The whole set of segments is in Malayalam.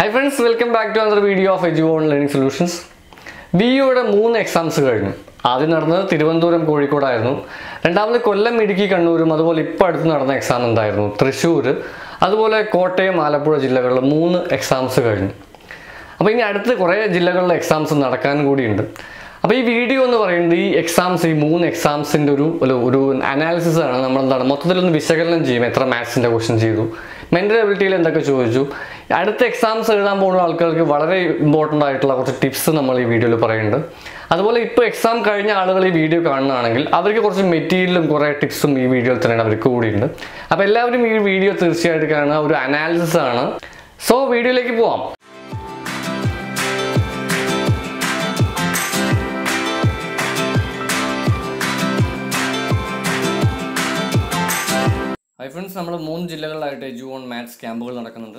Hi friends welcome back to another video of edu on learning solutions B യുടെ മൂന്ന് എക്സാംസ് കഴിഞ്ഞു. ആദ്യം നടന്നത് തിരുവനന്തപുരം കോഴിക്കോടായിരുന്നു. രണ്ടാമത് കൊല്ലം ഇടുക്കി കണ്ണൂരും അതുപോലെ ഇപ്പോൾ അടുത്ത് നടന്ന എക്സാം എന്തായിരുന്നു? തൃശ്ശൂർ അതുപോലെ കോട്ടയം ആലപ്പുഴ ജില്ലകളിൽ മൂന്ന് എക്സാംസ് കഴിഞ്ഞു. അപ്പോൾ ഇനി അടുത്ത് കുറേ ജില്ലകളിലെ എക്സാംസ് നടക്കാൻ കൂടിയുണ്ട്. അപ്പോൾ ഈ വീഡിയോ എന്ന് പറയുന്നത് ഈ എക്സാംസ് ഈ മൂന്ന് എക്സാംസിന്റെ ഒരു ഒരു- അനാലിസിസ് ആണ്. നമ്മൾ എന്താണ് മൊത്തത്തിലൊന്ന് വിശകലനം ചെയ്യും എത്ര മാത്സിന്റെ ക്വസ്റ്റ്യൻ ചെയ്തു. മെന്റൽ എബിലിറ്റിയിൽ എന്തൊക്കെ ചോദിച്ചു? അടുത്ത എക്സാംസ് എഴുതാൻ പോകുന്ന ആൾക്കാർക്ക് വളരെ ഇമ്പോർട്ടന്റ് ആയിട്ടുള്ള കുറച്ച് ടിപ്സ് നമ്മൾ ഈ വീഡിയോയിൽ പറയുന്നുണ്ട്. അതുപോലെ ഇപ്പോൾ എക്സാം കഴിഞ്ഞ ആളുകൾ ഈ വീഡിയോ കാണുന്നതാണെങ്കിൽ അവർക്ക് കുറച്ച് മെറ്റീരിയലും കുറേ ടിപ്സും ഈ വീഡിയോയിൽ തന്നെയാണ് അവർക്ക് കൂടിയുണ്ട് അപ്പോൾ എല്ലാവരും ഈ വീഡിയോ തീർച്ചയായിട്ടും കാണുക. ഒരു അനാലിസിസ് ആണ്. സോ വീഡിയോയിലേക്ക് പോവാം. ഹൈ ഫ്രണ്ട്സ് നമ്മൾ മൂന്ന് ജില്ലകളിലായിട്ട് ജൂൺ മാത്സ് ക്യാമ്പുകൾ നടക്കുന്നുണ്ട്.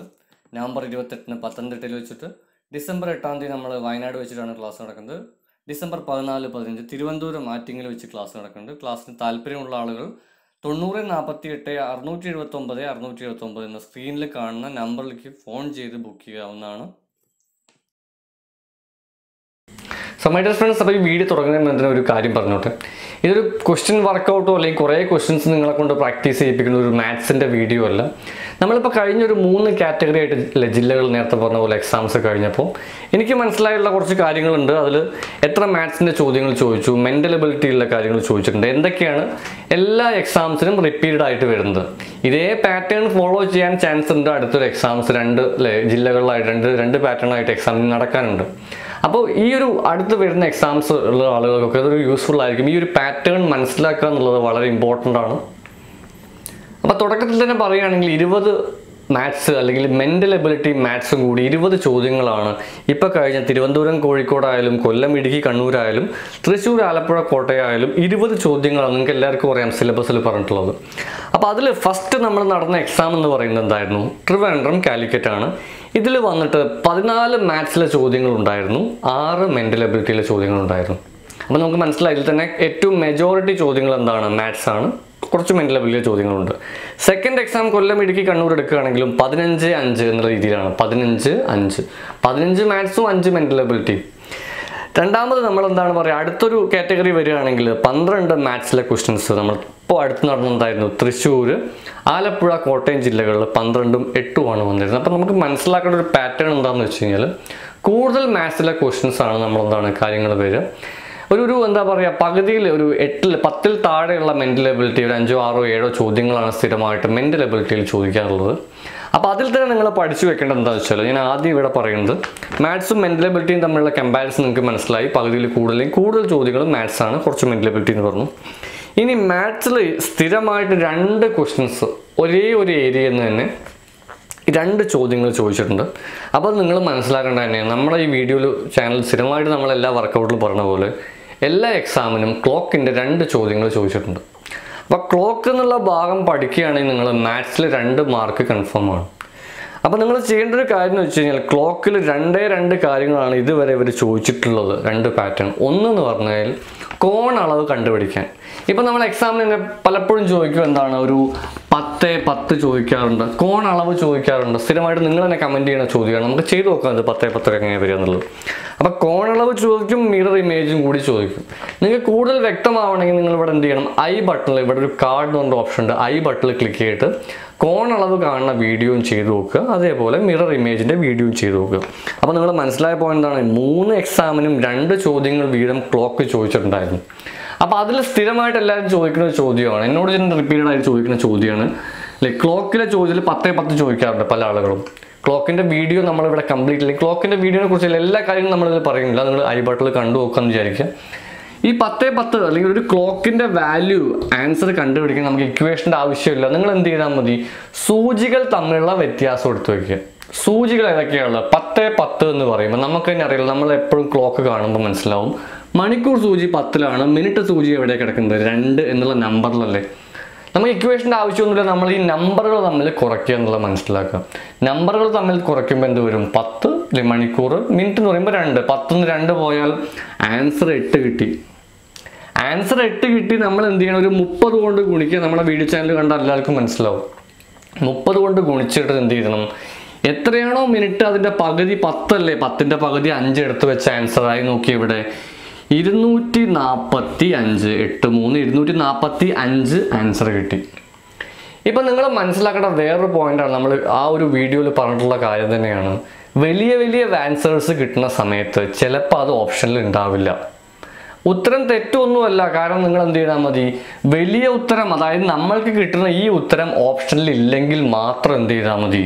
നവംബർ ഇരുപത്തെട്ടിന് പത്തനംതിട്ടയിൽ വെച്ചിട്ട് ഡിസംബർ എട്ടാം തീയതി നമ്മൾ വയനാട് വെച്ചിട്ടാണ് ക്ലാസ് നടക്കുന്നത്. ഡിസംബർ പതിനാല് പതിനഞ്ച് തിരുവനന്തപുരം ആറ്റിങ്ങിൽ വെച്ച് ക്ലാസ് നടക്കുന്നുണ്ട്. ക്ലാസ്സിന് താല്പര്യമുള്ള ആളുകൾ തൊണ്ണൂറ് നാൽപ്പത്തി എട്ട് അറുന്നൂറ്റി എഴുപത്തൊമ്പത് അറുന്നൂറ്റി എഴുപത്തൊമ്പത് എന്ന സ്ക്രീനിൽ കാണുന്ന നമ്പറിലേക്ക് ഫോൺ ചെയ്ത് ബുക്ക് ചെയ്യാവുന്നതാണ്. സോ മൈ ഡർ ഫ്രണ്ട്സ് അപ്പോൾ ഈ വീഡിയോ തുടങ്ങുന്നതിന് മുന്നേ ഒരു കാര്യം പറഞ്ഞോട്ടെ? ഇതൊരു ക്വസ്റ്റ്യൻ വർക്കൗട്ടോ അല്ലെങ്കിൽ കുറേ ക്വസ്റ്റ്യൻസ് നിങ്ങളെ കൊണ്ട് പ്രാക്ടീസ് ചെയ്യിപ്പിക്കുന്ന ഒരു മാത്സിന്റെ വീഡിയോ അല്ല. നമ്മളിപ്പോൾ കഴിഞ്ഞ ഒരു മൂന്ന് കാറ്റഗറി ആയിട്ട് ജില്ലകൾ നേരത്തെ പറഞ്ഞ പോലെ എക്സാംസ് കഴിഞ്ഞപ്പോൾ എനിക്ക് മനസ്സിലായുള്ള കുറച്ച് കാര്യങ്ങളുണ്ട്. അതിൽ എത്ര മാത്സിന്റെ ചോദ്യങ്ങൾ ചോദിച്ചു മെന്റൽ എബിലിറ്റിയുള്ള കാര്യങ്ങൾ ചോദിച്ചിട്ടുണ്ട്. എന്തൊക്കെയാണ് എല്ലാ എക്സാംസിനും റിപ്പീറ്റഡ് ആയിട്ട് വരുന്നത്? ഇതേ പാറ്റേൺ ഫോളോ ചെയ്യാൻ ചാൻസ് ഉണ്ട് അടുത്തൊരു എക്സാംസ് രണ്ട് ജില്ലകളിലായിട്ട് രണ്ട് രണ്ട് പാറ്റേണായിട്ട് എക്സാം നടക്കാനുണ്ട്. അപ്പോൾ ഈ ഒരു അടുത്ത് വരുന്ന എക്സാംസ് ഉള്ള ആളുകൾക്കൊക്കെ അതൊരു യൂസ്ഫുൾ ആയിരിക്കും. ഈ ഒരു പാറ്റേൺ മനസ്സിലാക്കുക എന്നുള്ളത് വളരെ ഇമ്പോർട്ടന്റ് ആണ്. അപ്പോൾ തുടക്കത്തിൽ തന്നെ പറയുകയാണെങ്കിൽ ഇരുപത് മാത്സ് അല്ലെങ്കിൽ മെന്റൽ എബിലിറ്റി മാത്സും കൂടി ഇരുപത് ചോദ്യങ്ങളാണ്. ഇപ്പോൾ കഴിഞ്ഞ തിരുവനന്തപുരം കോഴിക്കോടായാലും കൊല്ലം ഇടുക്കി കണ്ണൂരായാലും തൃശ്ശൂർ ആലപ്പുഴ കോട്ടയായാലും ഇരുപത് ചോദ്യങ്ങളാണ് നിങ്ങൾക്ക് എല്ലാവർക്കും അറിയാം സിലബസിൽ പറഞ്ഞിട്ടുള്ളത്. അപ്പോൾ അതിൽ ഫസ്റ്റ് നമ്മൾ നടന്ന എക്സാം എന്ന് പറയുന്നത് എന്തായിരുന്നു? ട്രിവാൻഡ്രം കാലിക്കറ്റ് ആണ്. ഇതിൽ വന്നിട്ട് പതിനാല് മാത്സിലെ ചോദ്യങ്ങൾ ഉണ്ടായിരുന്നു ആറ് മെന്റൽ എബിലിറ്റിയിലെ ചോദ്യങ്ങൾ ഉണ്ടായിരുന്നു അപ്പോൾ നമുക്ക് മനസ്സിലായി ഇതിൽ തന്നെ ഏറ്റവും മെജോറിറ്റി ചോദ്യങ്ങൾ എന്താണ്? മാത്സ് ആണ്. കുറച്ച് മെന്റൽ എബിലിറ്റി ചോദ്യങ്ങളുണ്ട്. സെക്കൻഡ് എക്സാം കൊല്ലം ഇടുക്കി കണ്ണൂർ എടുക്കുകയാണെങ്കിലും പതിനഞ്ച് അഞ്ച് എന്ന രീതിയിലാണ്. പതിനഞ്ച് അഞ്ച്. പതിനഞ്ച് മാത്സും അഞ്ച് മെന്റൽ എബിലിറ്റി രണ്ടാമത് നമ്മൾ എന്താണ് പറയുക അടുത്തൊരു കാറ്റഗറി വരികയാണെങ്കിൽ പന്ത്രണ്ട് മാത്സിലെ ക്വസ്റ്റ്യൻസ് നമ്മൾ ഇപ്പോൾ അടുത്ത് നടന്നതായിരുന്നു തൃശ്ശൂർ ആലപ്പുഴ കോട്ടയം ജില്ലകളിൽ പന്ത്രണ്ടും എട്ടുമാണ് വന്നിരുന്നത്. അപ്പോൾ നമുക്ക് മനസ്സിലാക്കേണ്ട ഒരു പാറ്റേൺ എന്താണെന്ന് വെച്ച് കഴിഞ്ഞാൽ കൂടുതൽ മാത്സിലെ ക്വസ്റ്റ്യൻസ് ആണ് നമ്മൾ എന്താണ് കാര്യങ്ങൾ വരിക. ഒരു ഒരു എന്താ പറയുക പകുതിയിൽ ഒരു എട്ടിൽ പത്തിൽ താഴെയുള്ള മെന്റൽ എബിലിറ്റി ഒരു അഞ്ചോ ആറോ ഏഴോ ചോദ്യങ്ങളാണ് സ്ഥിരമായിട്ട് മെന്റൽ എബിലിറ്റിയിൽ ചോദിക്കാറുള്ളത്. അപ്പോൾ അതിൽ തന്നെ നിങ്ങൾ പഠിച്ചു വെക്കേണ്ടത് എന്താണെന്ന് വെച്ചാൽ ഞാൻ ആദ്യം ഇവിടെ പറയുന്നത് മാത്സും മെന്റലബിലിറ്റിയും തമ്മിലുള്ള കമ്പാരിസൺ നിങ്ങൾക്ക് മനസ്സിലായി. പകുതിയിൽ കൂടുതലും കൂടുതൽ ചോദ്യങ്ങളും മാത്സ് ആണ്. കുറച്ച് മെന്റലബിലിറ്റി എന്ന് പറഞ്ഞു. ഇനി മാത്സിൽ സ്ഥിരമായിട്ട് രണ്ട് ക്വസ്റ്റ്യൻസ് ഒരേ ഒരു ഏരിയയിൽ നിന്ന് തന്നെ രണ്ട് ചോദ്യങ്ങൾ ചോദിച്ചിട്ടുണ്ട്. അപ്പോൾ നിങ്ങൾ മനസ്സിലാക്കേണ്ട തന്നെ നമ്മുടെ ഈ വീഡിയോയിൽ ചാനൽ സ്ഥിരമായിട്ട് നമ്മളെല്ലാ വർക്കൗട്ടിലും പറഞ്ഞ പോലെ എല്ലാ എക്സാമിനും ക്ലോക്കിന്റെ രണ്ട് ചോദ്യങ്ങൾ ചോദിച്ചിട്ടുണ്ട്. അപ്പോൾ ക്ലോക്ക് എന്നുള്ള ഭാഗം പഠിക്കുകയാണെങ്കിൽ നിങ്ങൾ മാത്സിൽ രണ്ട് മാർക്ക് കൺഫേം ആണ്. അപ്പോൾ നിങ്ങൾ ചെയ്യേണ്ട ഒരു കാര്യം എന്ന് വെച്ച് കഴിഞ്ഞാൽ ക്ലോക്കിൽ രണ്ടേ രണ്ട് കാര്യങ്ങളാണ് ഇതുവരെ ഇവർ ചോദിച്ചിട്ടുള്ളത് രണ്ട് പാറ്റേൺ ഒന്നെന്ന് പറഞ്ഞാൽ കോൺ അളവ് കണ്ടുപിടിക്കാൻ. ഇപ്പം നമ്മൾ എക്സാമിന് തന്നെ പലപ്പോഴും ചോദിക്കും എന്താണ് ഒരു പത്ത് പത്ത് ചോദിക്കാറുണ്ട്. കോൺ അളവ് ചോദിക്കാറുണ്ട്. സ്ഥിരമായിട്ട് നിങ്ങൾ തന്നെ കമന്റ് ചെയ്യണം ചോദ്യമാണ്. നമുക്ക് ചെയ്തു നോക്കാം അത് പത്തേ പത്ത് എങ്ങനെ വരിക എന്നുള്ളത്. അപ്പോൾ കോൺ അളവ് ചോദിക്കും മിറർ ഇമേജും കൂടി ചോദിക്കും. നിങ്ങൾക്ക് കൂടുതൽ വ്യക്തമാവണമെങ്കിൽ നിങ്ങൾ ഇവിടെ എന്ത് ചെയ്യണം? ഐ ബട്ടണിൽ ഇവിടെ ഒരു കാർഡ് എന്ന് പറഞ്ഞ ഓപ്ഷൻ ഉണ്ട് ഐ ബട്ടണിൽ ക്ലിക്ക് ചെയ്തിട്ട് കോൺ അളവ് കാണുന്ന വീഡിയോയും ചെയ്തു നോക്കുക. അതേപോലെ മിറർ ഇമേജിന്റെ വീഡിയോയും ചെയ്തു നോക്കുക. അപ്പോൾ നിങ്ങൾ മനസ്സിലായ പോയിന്റ് എന്താണ്? മൂന്ന് എക്സാമിനും രണ്ട് ചോദ്യങ്ങൾ വീതം ക്ലോക്ക് ചോദിച്ചിട്ടുണ്ടായിരുന്നു. അപ്പോൾ അതിൽ സ്ഥിരമായിട്ട് എല്ലാവരും ചോദിക്കുന്ന ചോദ്യമാണ്. എന്നോട് ഞാൻ റിപ്പീറ്റഡ് ആയിട്ട് ചോദിക്കുന്ന ചോദ്യമാണ് ലൈക്ക് ക്ലോക്കിലെ ചോദ്യത്തിൽ പത്തേ പത്ത് ചോദിക്കാറുണ്ട് പല ആളുകളും. ക്ലോക്കിന്റെ വീഡിയോ നമ്മളിവിടെ കംപ്ലീറ്റ് അല്ലെങ്കിൽ ക്ലോക്കിന്റെ വീഡിയോനെ കുറിച്ചുള്ള എല്ലാ കാര്യങ്ങളും നമ്മളിത് പറയുന്നില്ല. നിങ്ങൾ ഐ ബട്ടിൽ കണ്ടു നോക്കാമെന്ന് വിചാരിക്കുക ഈ പത്തേ പത്ത് അല്ലെങ്കിൽ ഒരു ക്ലോക്കിന്റെ വാല്യൂ ആൻസർ കണ്ടുപിടിക്കാൻ നമുക്ക് ഇക്വേഷന്റെ ആവശ്യമില്ല. നിങ്ങൾ എന്ത് ചെയ്താൽ മതി? സൂചികൾ തമ്മിലുള്ള വ്യത്യാസം എടുത്തു വയ്ക്കുക സൂചികൾ ഏതൊക്കെയാണ് പത്തേ പത്ത് എന്ന് പറയുമ്പോൾ നമുക്ക് തന്നെ അറിയില്ല. നമ്മൾ എപ്പോഴും ക്ലോക്ക് കാണുമ്പോൾ മനസ്സിലാവും. മണിക്കൂർ സൂചി പത്തിലാണ് മിനിറ്റ് സൂചി എവിടെ കിടക്കുന്നത്? രണ്ട് എന്നുള്ള നമ്പറിലല്ലേ? നമുക്ക് ഇക്വേഷന്റെ ആവശ്യമൊന്നുമില്ല നമ്മൾ ഈ നമ്പറുകൾ തമ്മിൽ കുറയ്ക്കുക എന്നുള്ളത് മനസ്സിലാക്കുക. നമ്പറുകൾ തമ്മിൽ കുറയ്ക്കുമ്പോൾ എന്ത് വരും? പത്ത് മണിക്കൂർ മിനിറ്റ് എന്ന് പറയുമ്പോൾ രണ്ട്. പത്തുനിന്ന് രണ്ട് പോയാൽ ആൻസർ എട്ട് കിട്ടി. ആൻസർ എട്ട് കിട്ടി നമ്മൾ എന്ത് ചെയ്യണം? ഒരു മുപ്പത് കൊണ്ട് ഗുണിക്കുക. നമ്മുടെ വീഡിയോ ചാനൽ കണ്ട എല്ലാവർക്കും മനസ്സിലാവും. മുപ്പത് കൊണ്ട് ഗുണിച്ചിട്ട് എന്ത് ചെയ്യണം? എത്രയാണോ മിനിറ്റ് അതിന്റെ പകുതി പത്തല്ലേ? പത്തിന്റെ പകുതി അഞ്ച് എടുത്ത് വെച്ച ആൻസറായി നോക്കി ഇവിടെ. ഇരുന്നൂറ്റി നാൽപ്പത്തി അഞ്ച് എട്ട് മൂന്ന് ഇരുന്നൂറ്റി നാൽപ്പത്തി അഞ്ച് ആൻസർ കിട്ടി. ഇപ്പം നിങ്ങൾ മനസ്സിലാക്കേണ്ട വേറൊരു പോയിന്റാണ് നമ്മൾ ആ ഒരു വീഡിയോയിൽ പറഞ്ഞിട്ടുള്ള കാര്യം തന്നെയാണ്. വലിയ വലിയ ആൻസേഴ്സ് കിട്ടുന്ന സമയത്ത് ചിലപ്പോൾ അത് ഓപ്ഷനിൽ ഉണ്ടാവില്ല ഉത്തരം തെറ്റൊന്നുമല്ല. കാരണം നിങ്ങൾ എന്ത് ചെയ്താൽ മതി? വലിയ ഉത്തരം അതായത് നമ്മൾക്ക് കിട്ടുന്ന ഈ ഉത്തരം ഓപ്ഷനിൽ ഇല്ലെങ്കിൽ മാത്രം എന്ത് ചെയ്താൽ മതി?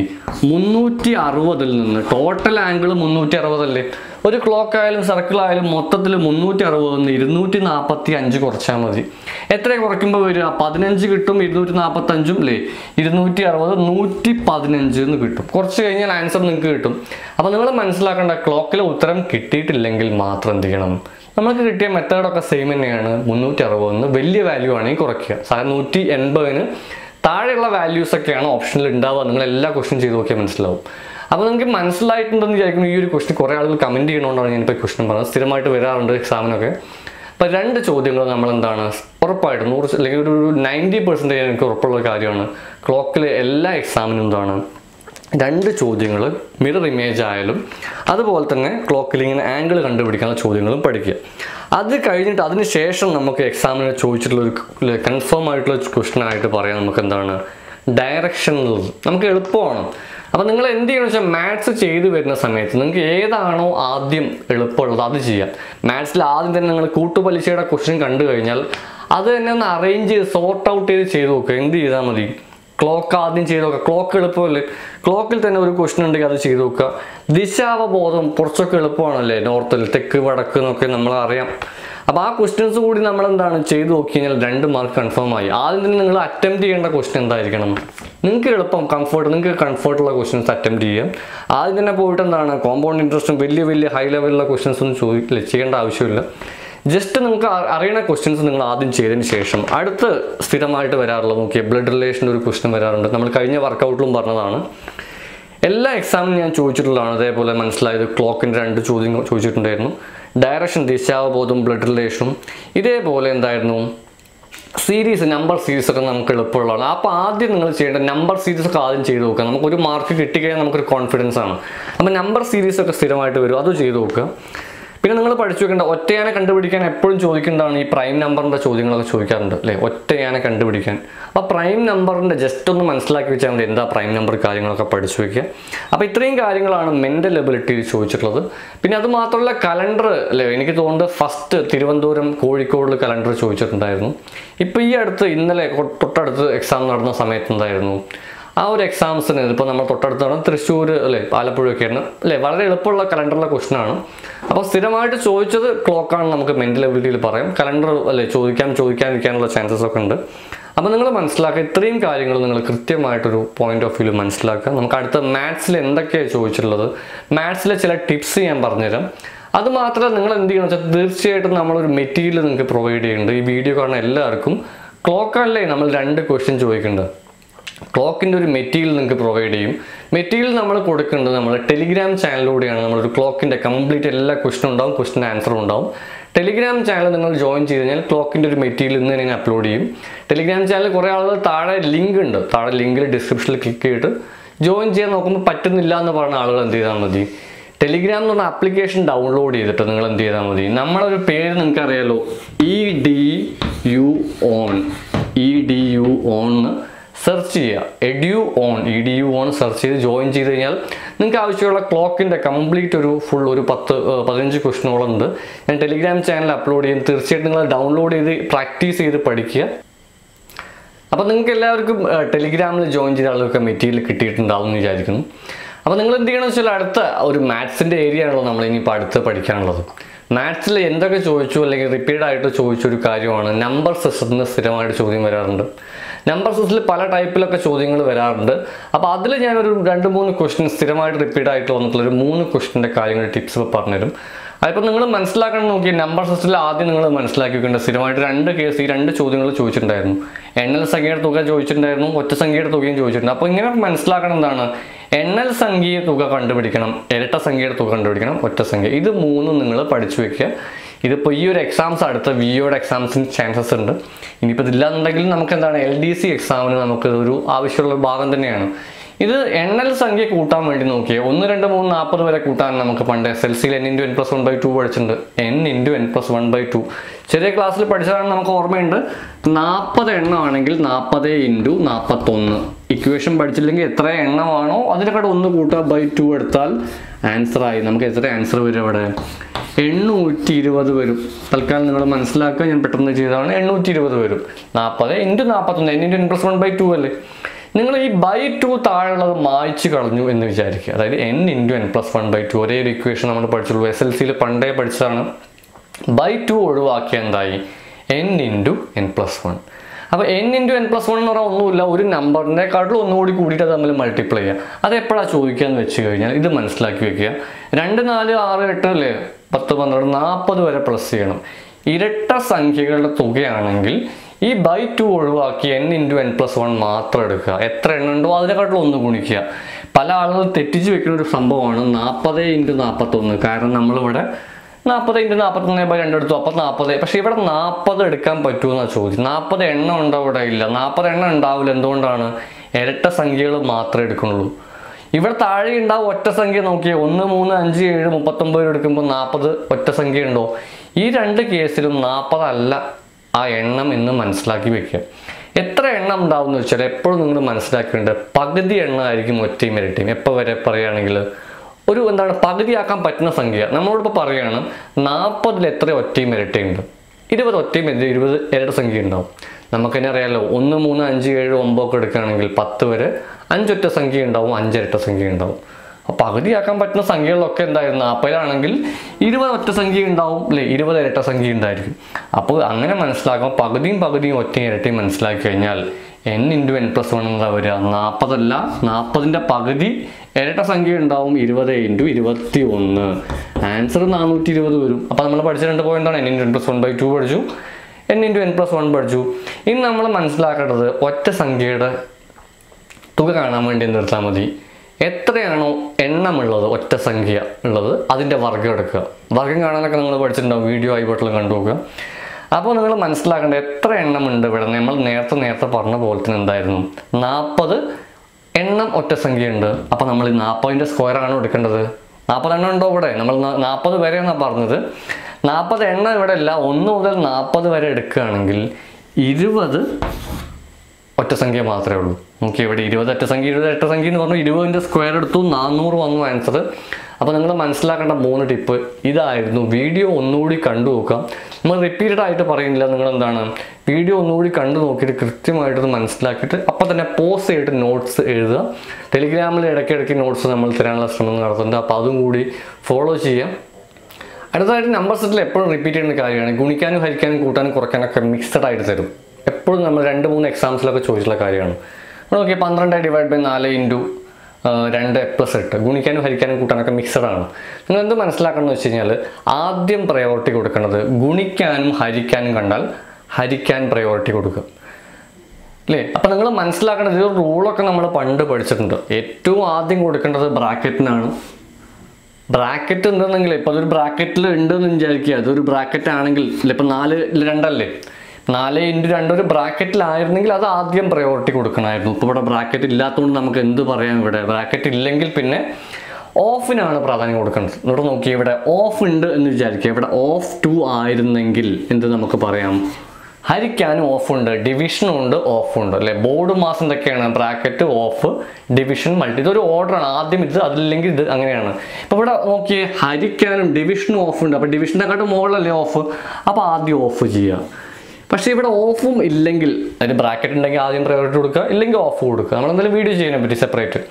മുന്നൂറ്റി അറുപതിൽ നിന്ന് ടോട്ടൽ ആംഗിൾ മുന്നൂറ്റി അറുപതല്ലേ ഒരു ക്ലോക്ക് ആയാലും സർക്കിൾ ആയാലും മൊത്തത്തിൽ മുന്നൂറ്റി അറുപത് നിന്ന് ഇരുന്നൂറ്റി നാൽപ്പത്തി അഞ്ച് കുറച്ചാൽ മതി. എത്ര കുറയ്ക്കുമ്പോൾ വരിക? പതിനഞ്ച് കിട്ടും ഇരുന്നൂറ്റി നാൽപ്പത്തി അഞ്ചും അല്ലേ ഇരുന്നൂറ്റി അറുപത് നൂറ്റി പതിനഞ്ച് എന്ന് കിട്ടും. കുറച്ച് കഴിഞ്ഞാൽ ആൻസർ നിങ്ങൾക്ക് കിട്ടും. അപ്പോൾ നിങ്ങൾ മനസ്സിലാക്കേണ്ട ക്ലോക്കിലെ ഉത്തരം കിട്ടിയിട്ടില്ലെങ്കിൽ മാത്രം എന്ത് ചെയ്യണം? നമുക്ക് കിട്ടിയ മെത്തേഡൊക്കെ സെയിം തന്നെയാണ്. മുന്നൂറ്റി അറുപതെന്ന് വലിയ വാല്യൂ ആണെങ്കിൽ കുറയ്ക്കുക. സാധാരണ നൂറ്റി എൺപതിന് താഴെയുള്ള വാല്യൂസൊക്കെയാണ് ഓപ്ഷനിൽ ഉണ്ടാവുക. നിങ്ങൾ എല്ലാ ക്വസ്റ്റ്യൻ ചെയ്ത് നോക്കിയാൽ മനസ്സിലാവും. അപ്പോൾ നമുക്ക് മനസ്സിലായിട്ടുണ്ടെന്ന് വിചാരിക്കുന്നു ഈ ഒരു ക്വസ്റ്റ്യൻ കുറേ ആളുകൾ കമന്റ് ചെയ്യണോണ്ടാണ് ഞാനിപ്പോൾ ക്വസ്റ്റ്യൻ പറഞ്ഞത്. സ്ഥിരമായിട്ട് വരാറുണ്ട് എക്സാമിനൊക്കെ അപ്പോൾ രണ്ട് ചോദ്യങ്ങൾ നമ്മൾ എന്താണ് ഉറപ്പായിട്ടും നൂറ് അല്ലെങ്കിൽ ഒരു നയന്റി പെർസെന്റേജ് എനിക്ക് ഉറപ്പുള്ള കാര്യമാണ്. ക്ലോക്കിലെ എല്ലാ എക്സാമിനും എന്താണ്? രണ്ട് ചോദ്യങ്ങൾ മിറർ ഇമേജ് ആയാലും അതുപോലെ തന്നെ ക്ലോക്കിൽ ഇങ്ങനെ ആംഗിൾ കണ്ടുപിടിക്കാനുള്ള ചോദ്യങ്ങളും പഠിക്കുക. അത് കഴിഞ്ഞിട്ട് അതിന് ശേഷം നമുക്ക് എക്സാമിന് ചോദിച്ചിട്ടുള്ള ഒരു കൺഫേം ആയിട്ടുള്ള ക്വസ്റ്റൻ ആയിട്ട് പറയാം നമുക്ക് എന്താണ് ഡയറക്ഷണൽ നമുക്ക് എളുപ്പമാണ്. അപ്പോൾ നിങ്ങൾ എന്ത് ചെയ്യണം വെച്ചാൽ മാത്സ് ചെയ്തു വരുന്ന സമയത്ത് നിങ്ങൾക്ക് ഏതാണോ ആദ്യം എളുപ്പമുള്ളത് അത് ചെയ്യാം. മാത്സിൽ ആദ്യം തന്നെ നിങ്ങൾ കൂട്ടുപലിശയുടെ ക്വസ്റ്റ്യൻ കണ്ടു കഴിഞ്ഞാൽ അത് തന്നെ ഒന്ന് അറേഞ്ച് ചെയ്ത് സോർട്ട് ഔട്ട് ചെയ്ത് ചെയ്ത് നോക്കുക. എന്ത് ചെയ്താൽ മതി? ക്ലോക്ക് ആദ്യം ചെയ്ത് നോക്കുക. ക്ലോക്ക് എളുപ്പമല്ലേ? ക്ലോക്കിൽ തന്നെ ഒരു ക്വസ്റ്റൻ ഉണ്ടെങ്കിൽ അത് ചെയ്ത് നോക്കുക. ദിശാവബോധം കുറച്ചൊക്കെ എളുപ്പമാണല്ലേ? നോർത്തിൽ തെക്ക് വടക്ക് എന്നൊക്കെ നമ്മൾ അറിയാം. അപ്പോൾ ആ ക്വസ്റ്റ്യൻസ് കൂടി നമ്മൾ എന്താണ് ചെയ്ത് നോക്കി കഴിഞ്ഞാൽ രണ്ട് മാർക്ക് കൺഫേം ആയി. ആദ്യം തന്നെ നിങ്ങൾ അറ്റംപ്റ്റ് ചെയ്യേണ്ട ക്വസ്റ്റൻ എന്തായിരിക്കണം? നിങ്ങൾക്ക് എളുപ്പം കംഫർട്ട് നിങ്ങൾക്ക് കംഫർട്ടുള്ള ക്വസ്റ്റ്യൻസ് അറ്റംപ്റ്റ് ചെയ്യാം. ആദ്യം തന്നെ പോയിട്ട് എന്താണ് കോമ്പൗണ്ട് ഇൻട്രസ്റ്റും വലിയ വലിയ ഹൈ ലെവലിലുള്ള ക്വസ്റ്റ്യൻസ് ഒന്നും ചോദിക്കില്ല ചെയ്യേണ്ട ആവശ്യമില്ല. ജസ്റ്റ് നിങ്ങൾക്ക് അറിയണ ക്വസ്റ്റ്യൻസ് നിങ്ങൾ ആദ്യം ചെയ്തതിന് ശേഷം അടുത്ത് സ്ഥിരമായിട്ട് വരാറുള്ള നോക്കിയാൽ ബ്ലഡ് റിലേഷന്റെ ഒരു ക്വസ്റ്റ്യൻ വരാറുണ്ട്. നമ്മൾ കഴിഞ്ഞ വർക്കൗട്ടിലും പറഞ്ഞതാണ്. എല്ലാ എക്സാമിനും ഞാൻ ചോദിച്ചിട്ടുള്ളതാണ്. അതേപോലെ മനസ്സിലായത് ക്ലോക്കിന്റെ രണ്ട് ചോദ്യം ചോദിച്ചിട്ടുണ്ടായിരുന്നു. ഡയറക്ഷൻ ദിശാവബോധം ബ്ലഡ് റിലേഷനും ഇതേപോലെ എന്തായിരുന്നു? സീരീസ് നമ്പർ സീരീസ് ഒക്കെ നമുക്ക് എളുപ്പമുള്ളതാണ്. അപ്പോൾ ആദ്യം നിങ്ങൾ ചെയ്യേണ്ട നമ്പർ സീരീസ് ഒക്കെ ആദ്യം ചെയ്ത് നോക്കുക. നമുക്കൊരു മാർക്ക് കിട്ടിക്കഴിഞ്ഞാൽ നമുക്കൊരു കോൺഫിഡൻസ് ആണ്. അപ്പോൾ നമ്പർ സീരീസ് ഒക്കെ സ്ഥിരമായിട്ട് വരും. അത് ചെയ്ത് നോക്കുക. പിന്നെ നിങ്ങൾ പഠിച്ചു വെക്കേണ്ട ഒറ്റയാനെ കണ്ടുപിടിക്കാൻ എപ്പോഴും ചോദിക്കേണ്ടതാണ് ഈ പ്രൈം നമ്പറിന്റെ ചോദ്യങ്ങളൊക്കെ ചോദിക്കാറുണ്ട് അല്ലേ? ഒറ്റയാനെ കണ്ടുപിടിക്കാൻ. അപ്പോൾ പ്രൈം നമ്പറിന്റെ ജസ്റ്റ് ഒന്ന് മനസ്സിലാക്കി വെച്ചാൽ മതി എന്താ പ്രൈം നമ്പർ കാര്യങ്ങളൊക്കെ പഠിച്ചു വെക്കുക. അപ്പോൾ ഇത്രയും കാര്യങ്ങളാണ് മെന്റൽ എബിലിറ്റിയിൽ ചോദിച്ചിട്ടുള്ളത്. പിന്നെ അതുമാത്രമല്ല കലണ്ടർ അല്ലേ? എനിക്ക് തോന്നുന്നത് ഫസ്റ്റ് തിരുവനന്തപുരം കോഴിക്കോട് കലണ്ടർ ചോദിച്ചിട്ടുണ്ടായിരുന്നു. ഇപ്പോൾ ഈ അടുത്ത് ഇന്നലെ തൊട്ടടുത്ത് എക്സാം നടന്ന സമയത്ത് എന്തായിരുന്നു? ആ ഒരു എക്സാംസിന് ഇപ്പോൾ നമ്മൾ തൊട്ടടുത്ത് നടന്ന തൃശ്ശൂർ അല്ലേ ആലപ്പുഴയൊക്കെയാണ്. അല്ലേ വളരെ എളുപ്പമുള്ള കലണ്ടറിലെ ക്വസ്റ്റൻ ആണ്. അപ്പോൾ സ്ഥിരമായിട്ട് ചോദിച്ചത് ക്ലോക്കാണ് നമുക്ക് മെന്റൽ എബിലിറ്റിയിൽ പറയാം. കലണ്ടർ അല്ലേ ചോദിക്കാൻ ചോദിക്കാതിരിക്കാനുള്ള ചാൻസസ് ഒക്കെ ഉണ്ട്. അപ്പോൾ നിങ്ങൾ മനസ്സിലാക്കുക ഇത്രയും കാര്യങ്ങൾ നിങ്ങൾ കൃത്യമായിട്ടൊരു പോയിന്റ് ഓഫ് വ്യൂ മനസ്സിലാക്കുക. നമുക്ക് അടുത്ത മാത്സിൽ എന്തൊക്കെയാണ് ചോദിച്ചിട്ടുള്ളത്? മാത്സിലെ ചില ടിപ്സ് ഞാൻ പറഞ്ഞുതരാം. അത് മാത്രമല്ല നിങ്ങൾ എന്ത് ചെയ്യണം വെച്ചാൽ തീർച്ചയായിട്ടും നമ്മളൊരു മെറ്റീരിയൽ നിങ്ങൾക്ക് പ്രൊവൈഡ് ചെയ്യുന്നുണ്ട്. ഈ വീഡിയോ കാണുന്ന എല്ലാവർക്കും. ക്ലോക്കാണല്ലേ നമ്മൾ രണ്ട് ക്വസ്റ്റ്യൻ ചോദിക്കേണ്ടത്? ക്ലോക്കിന്റെ ഒരു മെറ്റീരിയൽ നിങ്ങൾക്ക് പ്രൊവൈഡ് ചെയ്യും. മെറ്റീരിയൽ നമ്മൾ കൊടുക്കേണ്ടത് നമ്മൾ ടെലിഗ്രാം ചാനലിലൂടെയാണ്. നമ്മളൊരു ക്ലോക്കിന്റെ കംപ്ലീറ്റ് എല്ലാ ക്വസ്റ്റൻ ഉണ്ടാവും ക്വസ്റ്റൻ ആൻസറും ഉണ്ടാവും. ടെലിഗ്രാം ചാനൽ നിങ്ങൾ ജോയിൻ ചെയ്ത് കഴിഞ്ഞാൽ ക്ലോക്കിന്റെ ഒരു മെറ്റീരിയൽ ഇന്ന് തന്നെ അപ്ലോഡ് ചെയ്യും. ടെലിഗ്രാം ചാനൽ കുറേ ആളുകൾ താഴെ ലിങ്ക് ഉണ്ട്. താഴെ ലിങ്കിൽ ഡിസ്ക്രിപ്ഷനിൽ ക്ലിക്ക് ചെയ്തിട്ട് ജോയിൻ ചെയ്യാൻ നോക്കുമ്പോൾ പറ്റുന്നില്ല എന്ന് പറഞ്ഞ ആളുകൾ എന്ത് ചെയ്താൽ മതി. ടെലിഗ്രാം എന്ന് പറഞ്ഞ ആപ്ലിക്കേഷൻ ഡൗൺലോഡ് ചെയ്തിട്ട് നിങ്ങൾ എന്ത് ചെയ്താൽ മതി. നമ്മളൊരു പേര് നിങ്ങൾക്ക് അറിയാലോ E D U on E D U on search ചെയ്യുക. Edu on E D U on search ചെയ്ത് ജോയിൻ ചെയ്ത് കഴിഞ്ഞാൽ നിങ്ങൾക്ക് ആവശ്യമുള്ള ക്ലോക്കിന്റെ കംപ്ലീറ്റ് ഒരു ഫുൾ ഒരു പത്ത് പതിനഞ്ച് ക്വസ്റ്റനോളം ഉണ്ട്. ഞാൻ ടെലിഗ്രാം ചാനൽ അപ്ലോഡ് ചെയ്യും തീർച്ചയായിട്ടും നിങ്ങൾ ഡൗൺലോഡ് ചെയ്ത് പ്രാക്ടീസ് ചെയ്ത് പഠിക്കുക. അപ്പോൾ നിങ്ങൾക്ക് എല്ലാവർക്കും ടെലിഗ്രാമിൽ ജോയിൻ ചെയ്ത ആളുകൾക്ക് മെറ്റീരിയൽ കിട്ടിയിട്ടുണ്ടാവും എന്ന് വിചാരിക്കുന്നു. അപ്പോൾ നിങ്ങൾ എന്ത് ചെയ്യണമെന്ന് വെച്ചാൽ അടുത്ത ഒരു മാത്സിന്റെ ഏരിയ ആണല്ലോ നമ്മൾ ഇനിയിപ്പോൾ അടുത്ത് പഠിക്കാനുള്ളത്. മാത്സിൽ എന്തൊക്കെ ചോദിച്ചു അല്ലെങ്കിൽ റിപ്പീറ്റ് ആയിട്ട് ചോദിച്ച ഒരു കാര്യമാണ്. നമ്പർ സിസ്റ്റത്തിന് സ്ഥിരമായിട്ട് ചോദ്യം വരാറുണ്ട്. നമ്പർ സിസ്റ്റത്തിൽ പല ടൈപ്പിലൊക്കെ ചോദ്യങ്ങൾ വരാറുണ്ട്. അപ്പോൾ അതിൽ ഞാനൊരു രണ്ട് മൂന്ന് ക്വസ്റ്റ്യൻ സ്ഥിരമായിട്ട് റിപ്പീറ്റ് ആയിട്ട് വന്നിട്ടുള്ള ഒരു മൂന്ന് ക്വസ്റ്റ്യന്റെ കാര്യങ്ങൾ ടിപ്സ് പറഞ്ഞുതരും. അതിപ്പോൾ നിങ്ങൾ മനസ്സിലാക്കണം നോക്കി നമ്പർ സിസ്റ്റിൽ ആദ്യം നിങ്ങൾ മനസ്സിലാക്കി വെക്കേണ്ട സ്ഥിരമായിട്ട് രണ്ട് കേസ് ഈ രണ്ട് ചോദ്യങ്ങൾ ചോദിച്ചിട്ടുണ്ടായിരുന്നു. എണ്ണൽ സംഖ്യയുടെ തുക ചോദിച്ചിട്ടുണ്ടായിരുന്നു ഒറ്റ സംഖ്യയുടെ തുകയും ചോദിച്ചിട്ടുണ്ട്. അപ്പോൾ ഇങ്ങനെ മനസ്സിലാക്കണം എന്താണ്? എണ്ണൽ സംഖ്യയുടെ തുക കണ്ടുപിടിക്കണം ഇരട്ട സംഖ്യയുടെ തുക കണ്ടുപിടിക്കണം ഒറ്റ സംഖ്യ. ഇത് മൂന്നും നിങ്ങൾ പഠിച്ചു വെക്കുക. ഇതിപ്പോൾ ഈ ഒരു എക്സാംസ് അടുത്ത വി ഒയുടെ എക്സാംസിന് ചാൻസസ് ഉണ്ട്. ഇനിയിപ്പോൾ ഇതില്ലാന്നുണ്ടെങ്കിൽ നമുക്ക് എന്താണ് എൽ ഡി സി എക്സാമിന് നമുക്ക് ഒരു ആവശ്യമുള്ള ഭാഗം തന്നെയാണ്. ഇത് എണ്ണൽ സംഖ്യ കൂട്ടാൻ വേണ്ടി നോക്കിയേ. ഒന്ന് രണ്ട് മൂന്ന് നാൽപ്പത് വരെ കൂട്ടാൻ നമുക്ക് പണ്ട് എസ് എൽ സിയിൽ N into N plus one by two പഠിച്ചിട്ടുണ്ട്. N into N plus one by two ചെറിയ ക്ലാസ്സിൽ പഠിച്ചതാണ് നമുക്ക് ഓർമ്മയുണ്ട്. നാൽപ്പത് എണ്ണമാണെങ്കിൽ നാൽപ്പത് ഇന്റു നാൽപ്പത്തൊന്ന് ഇക്വേഷൻ പഠിച്ചില്ലെങ്കിൽ എത്ര എണ്ണമാണോ അതിനെക്കാട്ട് ഒന്ന് കൂട്ടുക ബൈ ടു എടുത്താൽ ആൻസർ ആയി. നമുക്ക് എത്ര ആൻസർ വരും അവിടെ? എണ്ണൂറ്റി ഇരുപത് വരും. തൽക്കാലം നിങ്ങൾ മനസ്സിലാക്കുക ഞാൻ പെട്ടെന്ന് ചെയ്തതാണ്. എണ്ണൂറ്റി ഇരുപത് വരും. നാൽപ്പത് ഇന്റു നാൽപ്പത്തൊന്ന് N into N plus one by two അല്ലേ? നിങ്ങൾ ഈ ബൈ ടു താഴെയുള്ളത് മായ്ച്ചു കളഞ്ഞു എന്ന് വിചാരിക്കുക. അതായത് N into N plus one by two ഒരേ ഒരു ഇക്വേഷൻ നമ്മൾ പഠിച്ചുള്ളൂ. എസ് എൽ സിയിൽ പണ്ടേ പഠിച്ചതാണ്. ബൈ ടു ഒഴിവാക്കിയ എന്തായി? N into N plus one. അപ്പോൾ N into N plus one എന്ന് പറഞ്ഞാൽ ഒന്നുമില്ല. ഒരു നമ്പറിനെക്കാട്ടിലും ഒന്നുകൂടി കൂടിയിട്ട് തമ്മിൽ മൾട്ടിപ്ലൈ ചെയ്യുക. അത് എപ്പോഴാണ് ചോദിക്കുക എന്ന് വെച്ച് കഴിഞ്ഞാൽ ഇത് മനസ്സിലാക്കി വെക്കുക. രണ്ട് നാല് ആറ് എട്ട് അല്ലേ? പത്ത് പന്ത്രണ്ട് നാൽപ്പത് വരെ പ്ലസ് ചെയ്യണം. ഇരട്ട സംഖ്യകളുടെ തുകയാണെങ്കിൽ ഈ ബൈ ടു ഒഴിവാക്കി N into N plus one മാത്രം എടുക്കുക. എത്ര എണ്ണം ഉണ്ടോ അതിനെക്കാട്ടിലും ഒന്ന് ഗുണിക്കുക. പല ആളുകൾ തെറ്റിച്ച് വെക്കുന്ന ഒരു സംഭവമാണ് നാൽപ്പത് ഇന്റു നാൽപ്പത്തൊന്ന് കാരണം നമ്മളിവിടെ നാൽപ്പത് ഇന്റു നാൽപ്പത്തൊന്ന് ബൈ രണ്ടെടുത്തു അപ്പം നാൽപ്പത് പക്ഷേ ഇവിടെ നാൽപ്പത് എടുക്കാൻ പറ്റുമെന്നാണ് ചോദ്യം നാൽപ്പത് എണ്ണം ഉണ്ടോ ഇവിടെ ഇല്ല. നാൽപ്പത് എണ്ണം ഉണ്ടാവില്ല. എന്തുകൊണ്ടാണ്? ഇരട്ട സംഖ്യകൾ മാത്രമേ എടുക്കുന്നുള്ളൂ. ഇവിടെ താഴെ ഉണ്ടാവും ഒറ്റ സംഖ്യ നോക്കിയാൽ ഒന്ന് മൂന്ന് അഞ്ച് ഏഴ് മുപ്പത്തൊമ്പത് എടുക്കുമ്പോൾ നാൽപ്പത് ഒറ്റ സംഖ്യ ഉണ്ടോ? ഈ രണ്ട് കേസിലും നാൽപ്പതല്ല ആ എണ്ണം എന്ന് മനസ്സിലാക്കി വെക്കുക. എത്ര എണ്ണം ഉണ്ടാവും എന്ന് വെച്ചാൽ എപ്പോഴും നിങ്ങൾ മനസ്സിലാക്കേണ്ടത് പകുതി എണ്ണമായിരിക്കും ഒറ്റയും ഇരട്ടിയും എപ്പോൾ വരെ പറയുകയാണെങ്കിൽ ഒരു എന്താണ് പകുതിയാക്കാൻ പറ്റുന്ന സംഖ്യ. നമ്മളോടിപ്പോൾ പറയുകയാണ് നാൽപ്പതിൽ എത്ര ഒറ്റയും ഇരട്ടിയുണ്ട് ഇരുപത് ഒറ്റയും ഇരുപത് ഇരട്ട സംഖ്യ ഉണ്ടാവും. നമുക്കെന്നെ അറിയാമല്ലോ ഒന്ന് മൂന്ന് അഞ്ച് ഏഴ് ഒമ്പതൊക്കെ എടുക്കുകയാണെങ്കിൽ പത്ത് വരെ അഞ്ചൊറ്റ സംഖ്യ ഉണ്ടാവും അഞ്ചരട്ട സംഖ്യ ഉണ്ടാവും അപ്പോൾ പകുതിയാക്കാൻ പറ്റുന്ന സംഖ്യകളൊക്കെ എന്തായിരുന്നു? നാൽപ്പതിലാണെങ്കിൽ ഇരുപത് ഒറ്റ സംഖ്യ ഉണ്ടാവും അല്ലേ? ഇരുപത് ഇരട്ട സംഖ്യ ഉണ്ടായിരിക്കും അപ്പോൾ അങ്ങനെ മനസ്സിലാക്കുമ്പോൾ പകുതിയും പകുതിയും ഒറ്റയും ഇരട്ടയും മനസ്സിലാക്കി കഴിഞ്ഞാൽ N into N plus one എന്താ വരിക നാൽപ്പതല്ല നാൽപ്പതിന്റെ പകുതി ഇരട്ട സംഖ്യ ഉണ്ടാവും ഇരുപത് ഇന്റു ഇരുപത്തി ഒന്ന് ആൻസർ നാനൂറ്റി ഇരുപത് വരും. അപ്പോൾ നമ്മൾ പഠിച്ച രണ്ട് പോയിന്റാണ് N into N plus one by two പഠിച്ചു. N into N plus one പഠിച്ചു. ഇനി നമ്മൾ മനസ്സിലാക്കേണ്ടത് ഒറ്റ സംഖ്യയുടെ തുക കാണാൻ വേണ്ടി നിർത്താൽ മതി. എത്രയാണോ എണ്ണമുള്ളത് ഒറ്റ സംഖ്യ ഉള്ളത് അതിന്റെ വർഗം എടുക്കുക. വർഗം കാണാനൊക്കെ നിങ്ങൾ പഠിച്ചിട്ടുണ്ടാവും വീഡിയോ ആയി കണ്ടു നോക്കുക. അപ്പോൾ നിങ്ങൾ മനസ്സിലാക്കേണ്ട എത്ര എണ്ണമുണ്ട് ഇവിടെ. നമ്മൾ നേരത്തെ നേരത്തെ പറഞ്ഞ പോലെ തന്നെ എന്തായിരുന്നു? നാൽപ്പത് എണ്ണം ഒറ്റ സംഖ്യ ഉണ്ട് അപ്പോൾ നമ്മൾ ഈ നാൽപ്പതിന്റെ സ്ക്വയർ ആണോ എടുക്കേണ്ടത്? നാൽപ്പത് എണ്ണം ഉണ്ടോ ഇവിടെ? നമ്മൾ നാൽപ്പത് വരെ എന്നാണ് പറഞ്ഞത്. നാൽപ്പത് എണ്ണം ഇവിടെ ഇല്ല. ഒന്ന് മുതൽ നാൽപ്പത് വരെ എടുക്കുകയാണെങ്കിൽ ഇരുപത് ഒറ്റ സംഖ്യ മാത്രമേ ഉള്ളൂ. നമുക്ക് ഇവിടെ ഇരുപതെട്ട് സംഖ്യ ഇരുപതെട്ട് സംഖ്യ എന്ന് പറഞ്ഞു ഇരുപതിന്റെ സ്ക്വയർ എടുത്തു നാനൂറ് വന്നു ആൻസർ അപ്പോൾ നിങ്ങൾ മനസ്സിലാക്കേണ്ട മൂന്ന് ടിപ്പ് ഇതായിരുന്നു വീഡിയോ ഒന്നുകൂടി കണ്ടു നോക്കാം. നമ്മൾ റിപ്പീറ്റഡ് ആയിട്ട് പറയുന്നില്ല നിങ്ങൾ എന്താണ് വീഡിയോ ഒന്നുകൂടി കണ്ടു നോക്കിയിട്ട് കൃത്യമായിട്ട് മനസ്സിലാക്കിയിട്ട് അപ്പോൾ തന്നെ പോസ് ചെയ്തിട്ട് നോട്ട്സ് എഴുതുക. ടെലിഗ്രാമിൽ ഇടയ്ക്കിടയ്ക്ക് നോട്ട്സ് നമ്മൾ തരാനുള്ള ശ്രമം നടത്തുന്നുണ്ട്. അപ്പോൾ അതും കൂടി ഫോളോ ചെയ്യാം. അടുത്തതായിട്ട് നമ്പർ സെറ്റിൽ എപ്പോഴും റിപ്പീറ്റ് ചെയ്യുന്ന കാര്യമാണ്. ഗുണിക്കാനും ഹരിക്കാനും കൂട്ടാനും കുറയ്ക്കാനൊക്കെ മിക്സഡ് ആയിട്ട് തരും. എപ്പോഴും നമ്മൾ രണ്ട് മൂന്ന് എക്സാംസിലൊക്കെ ചോദിച്ചിട്ടുള്ള കാര്യമാണ്. നോക്കിയാൽ പന്ത്രണ്ട് ഡിവൈഡ് ബൈ നാല് ഇന്റു രണ്ട് പ്ലസ് എട്ട് ഗുണിക്കാനും ഹരിക്കാനും കൂട്ടാനൊക്കെ മിക്സഡാണ് നിങ്ങൾ എന്ത് മനസ്സിലാക്കണം എന്ന് വെച്ച് കഴിഞ്ഞാൽ ആദ്യം പ്രയോറിറ്റി കൊടുക്കേണ്ടത് ഗുണിക്കാനും ഹരിക്കാനും കണ്ടാൽ ഹരിക്കാൻ പ്രയോറിറ്റി കൊടുക്കുക. അല്ലേ അപ്പം നിങ്ങൾ മനസ്സിലാക്കേണ്ടത് ഇതൊരു റൂളൊക്കെ നമ്മൾ പണ്ട് പഠിച്ചിട്ടുണ്ട്. ഏറ്റവും ആദ്യം കൊടുക്കേണ്ടത് ബ്രാക്കറ്റിനാണ് ബ്രാക്കറ്റ് ഉണ്ടെന്നെങ്കിൽ ഇപ്പം അതൊരു ബ്രാക്കറ്റിൽ ഉണ്ടെന്ന് വിചാരിക്കുക. അതൊരു ബ്രാക്കറ്റ് ആണെങ്കിൽ ഇപ്പം നാല് രണ്ടല്ലേ? നാല് ഇന്റു രണ്ട് ഒരു ബ്രാക്കറ്റിലായിരുന്നെങ്കിൽ അത് ആദ്യം പ്രയോറിറ്റി കൊടുക്കണമായിരുന്നു. ഇപ്പോൾ ഇവിടെ ബ്രാക്കറ്റ് ഇല്ലാത്തതുകൊണ്ട് നമുക്ക് എന്ത് പറയാം ഇവിടെ? ബ്രാക്കറ്റ് ഇല്ലെങ്കിൽ പിന്നെ ഓഫിനാണ് പ്രാധാന്യം കൊടുക്കേണ്ടത്. ഇവിടെ നോക്കി ഇവിടെ ഓഫ് ഉണ്ട് എന്ന് വിചാരിക്കുക. ഇവിടെ ഓഫ് ടു ആയിരുന്നെങ്കിൽ എന്ത് നമുക്ക് പറയാം? ഹരിക്കാനും ഓഫ് ഉണ്ട് ഡിവിഷനും ഉണ്ട് ഓഫ് ഉണ്ട്. അല്ലെ? ബോർഡ് മാസം എന്തൊക്കെയാണ്? ബ്രാക്കറ്റ് ഓഫ് ഡിവിഷൻ മൾട്ടി ഇതൊരു ഓർഡറാണ് ആദ്യം ഇത് അതില്ലെങ്കിൽ ഇത് അങ്ങനെയാണ്. ഇപ്പൊ ഇവിടെ നോക്കിയേ ഹരിക്കാനും ഡിവിഷനും ഓഫ് ഉണ്ട്. അപ്പൊ ഡിവിഷനെക്കാട്ടും മുകളിലല്ലേ ഓഫ് അപ്പോൾ ആദ്യം ഓഫ് ചെയ്യുക. പക്ഷേ ഇവിടെ ഓഫും ഇല്ലെങ്കിൽ അതിന് ബ്രാക്കറ്റ് ഉണ്ടെങ്കിൽ ആദ്യം പ്രയോറിറ്റി കൊടുക്കുക ഇല്ലെങ്കിൽ ഓഫ് കൊടുക്കുക. നമ്മൾ എന്തായാലും വീഡിയോ ചെയ്യാനെ പറ്റി സെപ്പറേറ്റ്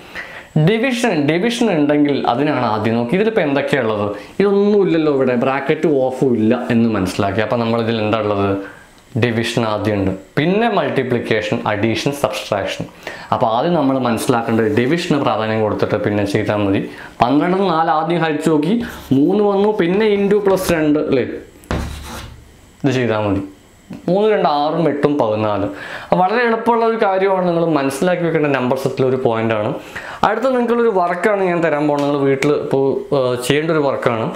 ഡിവിഷൻ ഡിവിഷൻ ഉണ്ടെങ്കിൽ അതിനാണ് ആദ്യം നോക്കി ഇതിലിപ്പോൾ എന്തൊക്കെയുള്ളത് ഇതൊന്നും ഇല്ലല്ലോ ഇവിടെ. ബ്രാക്കറ്റും ഓഫും ഇല്ല എന്ന് മനസ്സിലാക്കി. അപ്പം നമ്മളിതിൽ എന്താ ഉള്ളത്? ഡിവിഷൻ ആദ്യം ഉണ്ട്. പിന്നെ മൾട്ടിപ്ലിക്കേഷൻ അഡീഷൻ സബ്സ്ട്രാക്ഷൻ അപ്പോൾ ആദ്യം നമ്മൾ മനസ്സിലാക്കേണ്ടത് ഡിവിഷന് പ്രാധാന്യം കൊടുത്തിട്ട് പിന്നെ ചെയ്താൽ മതി. പന്ത്രണ്ട് നാല് ആദ്യം ഹരിച്ചു നോക്കി. മൂന്ന് വന്നു പിന്നെ ഇന്റു പ്ലസ് രണ്ട് അല്ലേ? ഇത് ചെയ്താൽ മതി. മൂന്ന് രണ്ട് ആറും എട്ടും പതിനാലും. വളരെ എളുപ്പമുള്ള ഒരു കാര്യമാണ് നിങ്ങൾ മനസ്സിലാക്കി വെക്കേണ്ട നമ്പർ സെറ്റിൽ ഒരു പോയിന്റാണ് അടുത്ത നിങ്ങൾക്കൊരു വർക്കാണ് ഞാൻ തരാൻ പോകുന്നത്. നിങ്ങൾ വീട്ടിൽ ഇപ്പോൾ ചെയ്യേണ്ട ഒരു വർക്കാണ്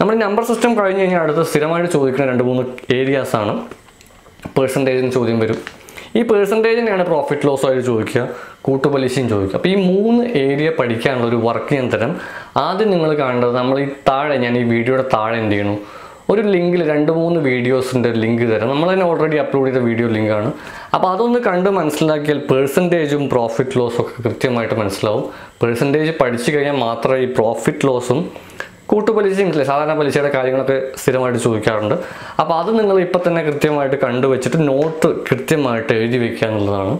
നമ്മൾ നമ്പർ സിസ്റ്റം കഴിഞ്ഞ് കഴിഞ്ഞാൽ അടുത്ത് സ്ഥിരമായിട്ട് ചോദിക്കുന്ന രണ്ട് മൂന്ന് ഏരിയാസ് ആണ്. പേഴ്സന്റേജിന് ചോദ്യം വരും. ഈ പേഴ്സന്റേജിനെയാണ് പ്രോഫിറ്റ് ലോസ് ആയിട്ട് ചോദിക്കുക. കൂട്ടുപലിശയും ചോദിക്കുക. അപ്പോൾ ഈ മൂന്ന് ഏരിയ പഠിക്കാനുള്ള ഒരു വർക്ക് ഞാൻ തരാം. ആദ്യം നിങ്ങൾ കാണേണ്ടത് നമ്മൾ ഈ താഴെ ഞാൻ ഈ വീഡിയോയുടെ താഴെ എന്ത് ചെയ്യണം ഒരു ലിങ്കിൽ രണ്ട് മൂന്ന് വീഡിയോസിന്റെ ലിങ്ക് തരാം. നമ്മൾ തന്നെ ഓൾറെഡി അപ്ലോഡ് ചെയ്ത വീഡിയോ ലിങ്കാണ് അപ്പോൾ അതൊന്ന് കണ്ട് മനസ്സിലാക്കിയാൽ പേഴ്സന്റേജും പ്രോഫിറ്റ് ലോസും ഒക്കെ കൃത്യമായിട്ട് മനസ്സിലാവും. പേഴ്സന്റേജ് പഠിച്ചു കഴിഞ്ഞാൽ മാത്രമേ ഈ പ്രോഫിറ്റ് ലോസും കൂട്ടുപലിശയും ഇല്ല? സാധാരണ പലിശയുടെ കാര്യങ്ങളൊക്കെ സ്ഥിരമായിട്ട് ചോദിക്കാറുണ്ട്. അപ്പോൾ അത് നിങ്ങൾ ഇപ്പം തന്നെ കൃത്യമായിട്ട് കണ്ടുവച്ചിട്ട് നോട്ട് കൃത്യമായിട്ട് എഴുതി വെക്കുക എന്നുള്ളതാണ്.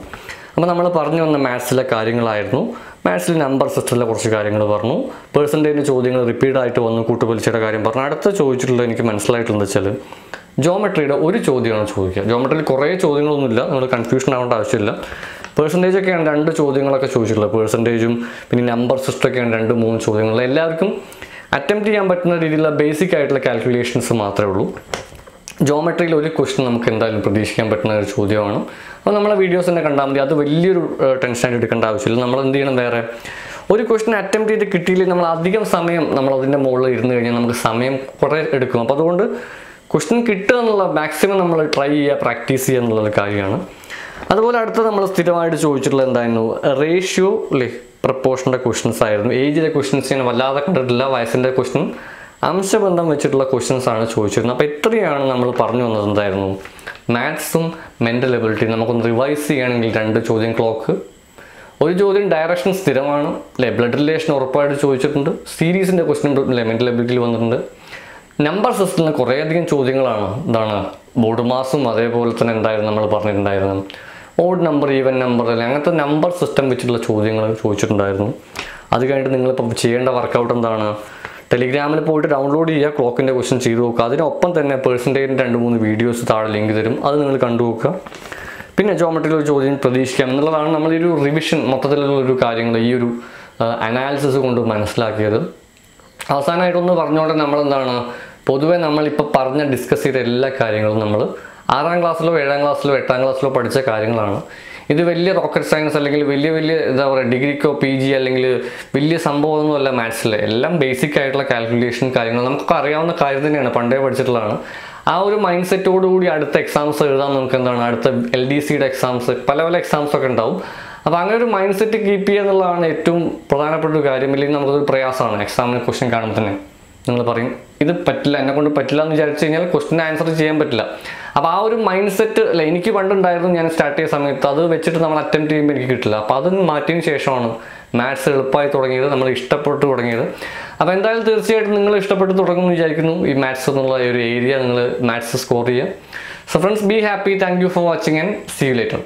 അപ്പോൾ നമ്മൾ പറഞ്ഞു വന്ന മാത്സിലെ കാര്യങ്ങളായിരുന്നു. മാത്സിൽ നമ്പർ സിസ്റ്റത്തിലെ കുറച്ച് കാര്യങ്ങൾ പറഞ്ഞു. പേഴ്സന്റേജ് ചോദ്യങ്ങൾ റിപ്പീറ്റ് ആയിട്ട് വന്നു കൂട്ടുപൊലിച്ചയുടെ കാര്യം പറഞ്ഞു. അടുത്ത ചോദിച്ചിട്ടുള്ളത് എനിക്ക് മനസ്സിലായിട്ടുള്ളത് വെച്ചാൽ ജോമെട്രിയുടെ ഒരു ചോദ്യമാണ് ചോദിക്കുക. ജോമെട്രിയിൽ കുറേ ചോദ്യങ്ങളൊന്നുമില്ല. നമ്മൾ കൺഫ്യൂഷൻ ആവേണ്ട ആവശ്യമില്ല. പേഴ്സന്റേജ് ഒക്കെയാണ് രണ്ട് ചോദ്യങ്ങളൊക്കെ ചോദിച്ചിട്ടുള്ളത്. പേഴ്സന്റേജും പിന്നെ നമ്പർ സിസ്റ്റമൊക്കെയാണ് രണ്ട് മൂന്ന് ചോദ്യങ്ങൾ. എല്ലാവർക്കും അറ്റംപ്റ്റ് ചെയ്യാൻ പറ്റുന്ന രീതിയിലുള്ള ബേസിക് ആയിട്ടുള്ള കാൽക്കുലേഷൻസ് മാത്രമേ ഉള്ളൂ. ജോമെട്രിയിൽ ഒരു ക്വസ്റ്റ്യൻ നമുക്ക് എന്തായാലും പ്രതീക്ഷിക്കാൻ പറ്റുന്ന ഒരു ചോദ്യമാണ്. അപ്പോൾ നമ്മളെ വീഡിയോസ് തന്നെ കണ്ടാൽ മതി. അത് വലിയൊരു ടെൻഷനായിട്ട് എടുക്കേണ്ട ആവശ്യമില്ല. നമ്മൾ എന്ത് ചെയ്യണം വേറെ? ഒരു ക്വസ്റ്റ്യൻ അറ്റംപ്റ്റ് ചെയ്ത് കിട്ടിയില്ലെങ്കിൽ നമ്മൾ അധികം സമയം നമ്മൾ അതിന്റെ മുകളിൽ ഇരുന്ന് കഴിഞ്ഞാൽ നമുക്ക് സമയം കുറേ എടുക്കും. അപ്പോൾ അതുകൊണ്ട് ക്വസ്റ്റ്യൻ കിട്ടുക എന്നുള്ള മാക്സിമം നമ്മൾ ട്രൈ ചെയ്യുക പ്രാക്ടീസ് ചെയ്യുക എന്നുള്ളൊരു കാര്യമാണ്. അതുപോലെ അടുത്ത നമ്മൾ സ്ഥിരമായിട്ട് ചോദിച്ചിട്ടുള്ള എന്തായിരുന്നു? റേഷ്യോ അല്ലേ പ്രപ്പോർഷന്റെ ക്വസ്റ്റ്യൻസ് ആയിരുന്നു. ഏജിലെ ക്വസ്റ്റ്യൻസ് ഞാൻ വല്ലാതെ കണ്ടിട്ടില്ല. വയസ്സിന്റെ ക്വസ്റ്റ്യൻ അംശബന്ധം വെച്ചിട്ടുള്ള ക്വസ്റ്റ്യൻസ് ആണ് ചോദിച്ചിരുന്നത്. അപ്പോൾ ഇത്രയാണ് നമ്മൾ പറഞ്ഞു വന്നത് എന്തായിരുന്നു? മാത്സും മെന്റൽ എബിലിറ്റി നമുക്കൊന്ന് റിവൈസ് ചെയ്യുകയാണെങ്കിൽ രണ്ട് ചോദ്യം ക്ലോക്ക് ഒരു ചോദ്യം ഡയറക്ഷൻ സ്ഥിരമാണ്. അല്ലെ? ബ്ലഡ് റിലേഷൻ ഉറപ്പായിട്ട് ചോദിച്ചിട്ടുണ്ട്. സീരീസിന്റെ ക്വസ്റ്റ്യൻ മെന്റൽ എബിലിറ്റിയിൽ വന്നിട്ടുണ്ട്. നമ്പർ സിസ്റ്റത്തിന് കുറേയധികം ചോദ്യങ്ങളാണ്. എന്താണ് ബോർഡ് മാസും അതേപോലെ തന്നെ എന്തായിരുന്നു നമ്മൾ പറഞ്ഞിട്ടുണ്ടായിരുന്നു ഓഡ് നമ്പർ ഈവൻ നമ്പർ അല്ലെങ്കിൽ അങ്ങനത്തെ നമ്പർ സിസ്റ്റം വെച്ചിട്ടുള്ള ചോദ്യങ്ങൾ ചോദിച്ചിട്ടുണ്ടായിരുന്നു. അത് കഴിഞ്ഞിട്ട് നിങ്ങളിപ്പോൾ ചെയ്യേണ്ട വർക്കൗട്ട് എന്താണ്? ടെലിഗ്രാമിൽ പോയിട്ട് ഡൗൺലോഡ് ചെയ്യുക ക്ലോക്കിന്റെ ക്വസ്റ്റ്യൻ ചെയ്ത് നോക്കുക. അതിനൊപ്പം തന്നെ പേഴ്സന്റേജിന്റെ രണ്ട് മൂന്ന് വീഡിയോസ് താഴെ ലിങ്ക് തരും. അത് നിങ്ങൾ കണ്ടു നോക്കുക. പിന്നെ ജോമെട്രിയിൽ ഒരു ചോദ്യം പ്രതീക്ഷിക്കാം എന്നുള്ളതാണ് നമ്മൾ ഈ ഒരു റിവിഷൻ മൊത്തത്തിലുള്ള ഒരു കാര്യങ്ങൾ ഈ ഒരു അനാലിസിസ് കൊണ്ട് മനസ്സിലാക്കിയത്. അവസാനമായിട്ടൊന്ന് പറഞ്ഞുകൊണ്ട് നമ്മൾ എന്താണ് പൊതുവെ നമ്മളിപ്പോൾ പറഞ്ഞ ഡിസ്കസ് ചെയ്ത എല്ലാ കാര്യങ്ങളും നമ്മൾ ആറാം ക്ലാസ്സിലോ ഏഴാം ക്ലാസ്സിലോ എട്ടാം ക്ലാസ്സിലോ പഠിച്ച കാര്യങ്ങളാണ്. ഇത് വലിയ റോക്കറ്റ് സയൻസ് അല്ലെങ്കിൽ വലിയ വലിയ എന്താ പറയുക ഡിഗ്രിക്കോ പി ജി അല്ലെങ്കിൽ വലിയ സംഭവമൊന്നുമല്ല മാത്സിൽ എല്ലാം ബേസിക് ആയിട്ടുള്ള കാൽക്കുലേഷൻ കാര്യങ്ങൾ നമുക്കൊക്കെ അറിയാവുന്ന കാര്യം തന്നെയാണ്. പണ്ടേ പഠിച്ചിട്ടുള്ളതാണ്. ആ ഒരു മൈൻഡ് സെറ്റോടു കൂടി അടുത്ത എക്സാംസ് എഴുതാൻ നമുക്ക് എന്താണ്? അടുത്ത എൽ ഡി സിയുടെ എക്സാംസ് പല പല എക്സാംസ് ഒക്കെ ഉണ്ടാവും. അപ്പോൾ അങ്ങനെ ഒരു മൈൻഡ് സെറ്റ് കീപ്പ് ചെയ്യുക എന്നുള്ളതാണ് ഏറ്റവും പ്രധാനപ്പെട്ട ഒരു കാര്യം ഇല്ലെങ്കിൽ നമുക്കൊരു പ്രയാസമാണ്. എക്സാമിന് ക്വസ്റ്റ്യൻ കാണുമ്പോൾ തന്നെ. നിങ്ങൾ പറയും. ഇത് പറ്റില്ല എന്നെ കൊണ്ട് പറ്റില്ല എന്ന് വിചാരിച്ചു കഴിഞ്ഞാൽ ക്വസ്റ്റിന് ആൻസർ ചെയ്യാൻ പറ്റില്ല. അപ്പോൾ ആ ഒരു മൈൻഡ് സെറ്റ് അല്ല എനിക്ക് പണ്ടുണ്ടായിരുന്നു ഞാൻ സ്റ്റാർട്ട് ചെയ്ത സമയത്ത്. അത് വെച്ചിട്ട് നമ്മൾ അറ്റംപ്റ്റ് ചെയ്യുമ്പോൾ എനിക്ക് കിട്ടില്ല. അപ്പോൾ അത് മാറ്റിയതിന് ശേഷമാണ് മാത്സ് എളുപ്പമായി തുടങ്ങിയത് നമ്മൾ ഇഷ്ടപ്പെട്ട് തുടങ്ങിയത്. അപ്പോൾ എന്തായാലും തീർച്ചയായിട്ടും നിങ്ങൾ ഇഷ്ടപ്പെട്ട് തുടങ്ങുമെന്ന് വിചാരിക്കുന്നു. ഈ മാത്സ് എന്നുള്ള ഒരു ഏരിയ നിങ്ങൾ മാത്സ് സ്കോർ ചെയ്യുക. So friends be happy thank you for watching and see you later